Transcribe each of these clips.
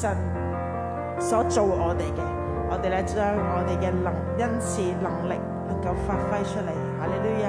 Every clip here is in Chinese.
神所做我哋嘅，我哋咧将我哋嘅能，恩赐能力能够发挥出嚟，吓呢啲人。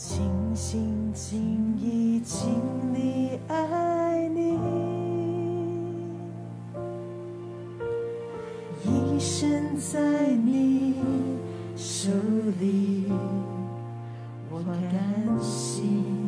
尽心、尽意尽力爱你，一生在你手里，我甘心。